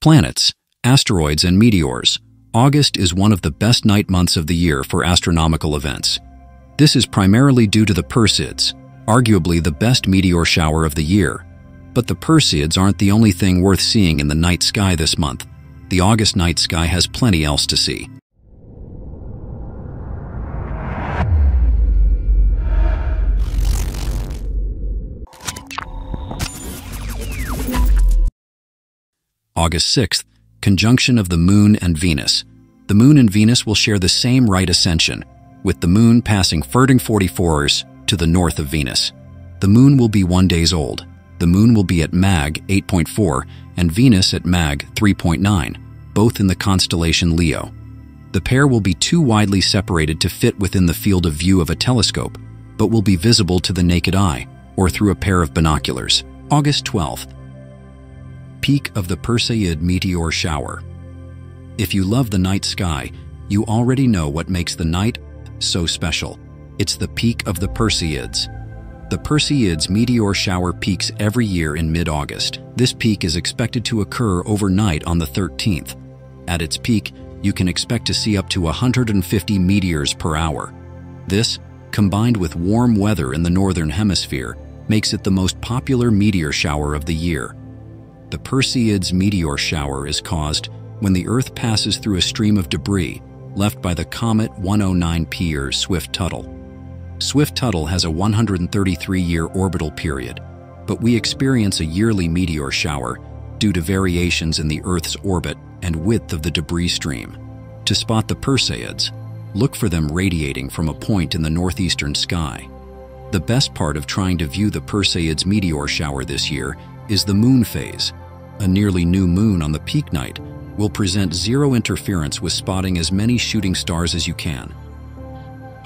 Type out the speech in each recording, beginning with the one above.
Planets, asteroids, and meteors. August is one of the best night months of the year for astronomical events. This is primarily due to the Perseids, arguably the best meteor shower of the year. But the Perseids aren't the only thing worth seeing in the night sky this month. The August night sky has plenty else to see. August 6th, conjunction of the Moon and Venus. The Moon and Venus will share the same right ascension, with the Moon passing Ferding 44ers to the north of Venus. The Moon will be one days old. The Moon will be at Mag 8.4 and Venus at Mag 3.9, both in the constellation Leo. The pair will be too widely separated to fit within the field of view of a telescope, but will be visible to the naked eye or through a pair of binoculars. August 12th, peak of the Perseid meteor shower. If you love the night sky, you already know what makes the night so special. It's the peak of the Perseids. The Perseids meteor shower peaks every year in mid-August. This peak is expected to occur overnight on the 13th. At its peak, you can expect to see up to 150 meteors per hour. This, combined with warm weather in the northern hemisphere, makes it the most popular meteor shower of the year. The Perseids meteor shower is caused when the Earth passes through a stream of debris left by the comet 109P or Swift-Tuttle. Swift-Tuttle has a 133-year orbital period, but we experience a yearly meteor shower due to variations in the Earth's orbit and width of the debris stream. To spot the Perseids, look for them radiating from a point in the northeastern sky. The best part of trying to view the Perseids meteor shower this year is the moon phase, a nearly new moon on the peak night will present zero interference with spotting as many shooting stars as you can.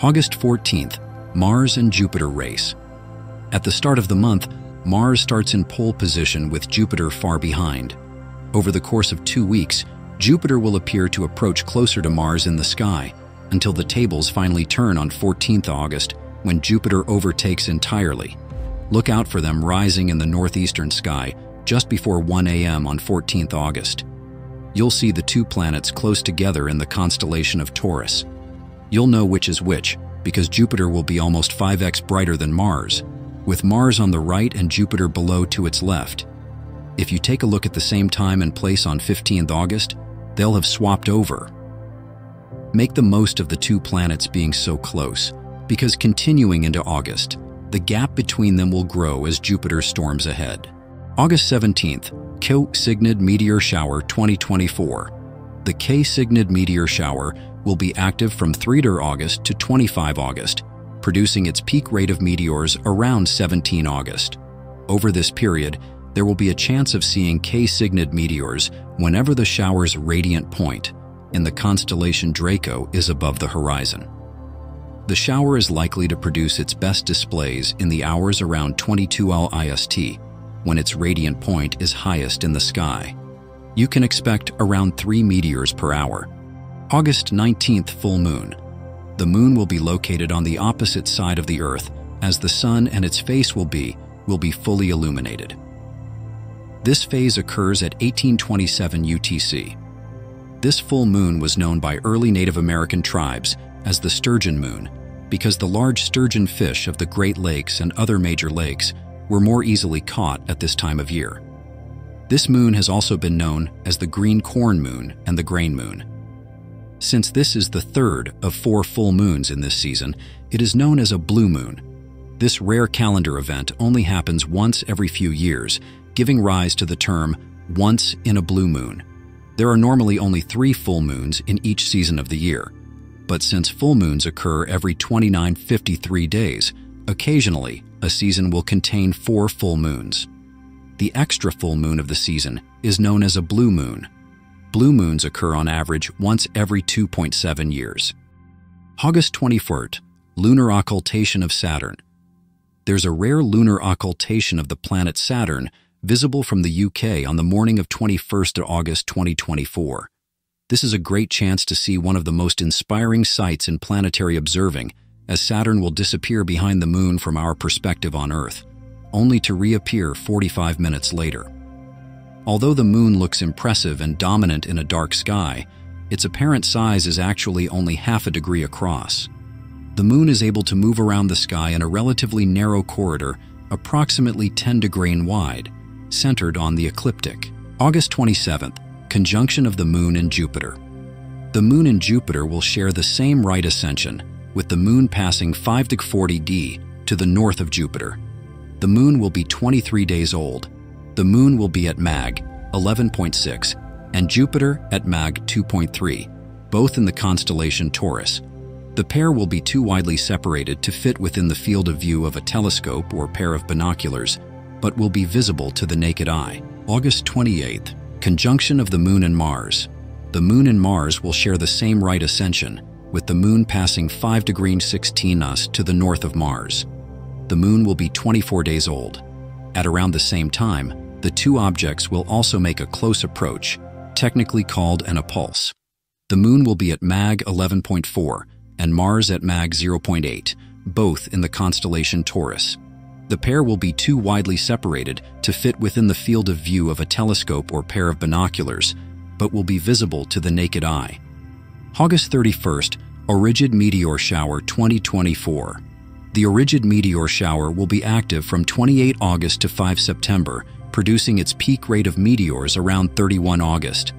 August 14th, Mars and Jupiter race. At the start of the month, Mars starts in pole position with Jupiter far behind. Over the course of two weeks, Jupiter will appear to approach closer to Mars in the sky until the tables finally turn on 14th August when Jupiter overtakes entirely. Look out for them rising in the northeastern sky just before 1 a.m. on 14th August. You'll see the two planets close together in the constellation of Taurus. You'll know which is which because Jupiter will be almost 5x brighter than Mars, with Mars on the right and Jupiter below to its left. If you take a look at the same time and place on 15th August, they'll have swapped over. Make the most of the two planets being so close, because continuing into August, the gap between them will grow as Jupiter storms ahead. August 17th, K Cygni Meteor Shower 2024. The K Cygni Meteor Shower will be active from 3 August to 25 August, producing its peak rate of meteors around 17 August. Over this period, there will be a chance of seeing K Cygni meteors whenever the shower's radiant point in the constellation Draco is above the horizon. The shower is likely to produce its best displays in the hours around 22L IST, when its radiant point is highest in the sky. You can expect around 3 meteors per hour. August 19th full moon. The moon will be located on the opposite side of the Earth, as the sun and its face will be, will be fully illuminated. This phase occurs at 1827 UTC. This full moon was known by early Native American tribes as the sturgeon moon because the large sturgeon fish of the Great Lakes and other major lakes were more easily caught at this time of year. This moon has also been known as the green corn moon and the grain moon. Since this is the third of four full moons in this season, it is known as a blue moon. This rare calendar event only happens once every few years, giving rise to the term once in a blue moon. There are normally only three full moons in each season of the year, but since full moons occur every 2953 days, occasionally a season will contain four full moons. The extra full moon of the season is known as a blue moon. Blue moons occur on average once every 2.7 years. August 21st, Lunar Occultation of Saturn. There's a rare lunar occultation of the planet Saturn visible from the UK on the morning of 21st August 2024. This is a great chance to see one of the most inspiring sights in planetary observing as Saturn will disappear behind the moon from our perspective on Earth, only to reappear 45 minutes later. Although the moon looks impressive and dominant in a dark sky, its apparent size is actually only half a degree across. The moon is able to move around the sky in a relatively narrow corridor, approximately 10 degrees wide, centered on the ecliptic. August 27th, conjunction of the moon and Jupiter. The moon and Jupiter will share the same right ascension, with the moon passing 5 to 40 d to the north of Jupiter. The moon will be 23 days old. The moon will be at Mag 11.6 and Jupiter at Mag 2.3, both in the constellation Taurus. The pair will be too widely separated to fit within the field of view of a telescope or pair of binoculars, but will be visible to the naked eye. August 28th, conjunction of the Moon and Mars. The Moon and Mars will share the same right ascension, with the Moon passing 5 degrees 16 us to the north of Mars. The Moon will be 24 days old. At around the same time, the two objects will also make a close approach, technically called an appulse. The Moon will be at Mag 11.4 and Mars at Mag 0.8, both in the constellation Taurus. The pair will be too widely separated to fit within the field of view of a telescope or pair of binoculars, but will be visible to the naked eye. August 31st, Aurigid Meteor Shower 2024. The Aurigid Meteor Shower will be active from 28 August to 5 September producing its peak rate of meteors around 31 August.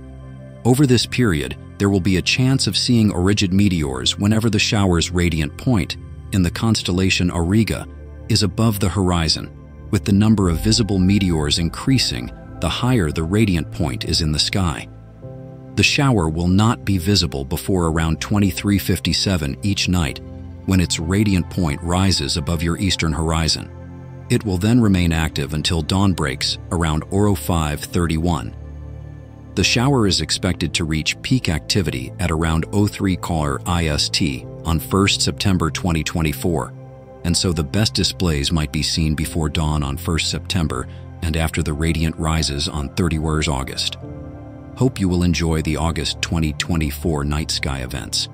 Over this period, there will be a chance of seeing Aurigid meteors whenever the shower's radiant point, in the constellation Auriga, is above the horizon, with the number of visible meteors increasing the higher the radiant point is in the sky. The shower will not be visible before around 2357 each night, when its radiant point rises above your eastern horizon. It will then remain active until dawn breaks around Oro 531. The shower is expected to reach peak activity at around 03 caller IST on 1st September 2024, and so the best displays might be seen before dawn on 1st September and after the radiant rises on 31st August. Hope you will enjoy the August 2024 night sky events.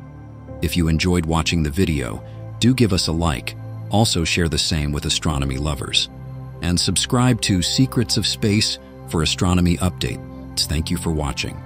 If you enjoyed watching the video, do give us a like also share the same with astronomy lovers. And subscribe to Secrets of Space for astronomy updates. Thank you for watching.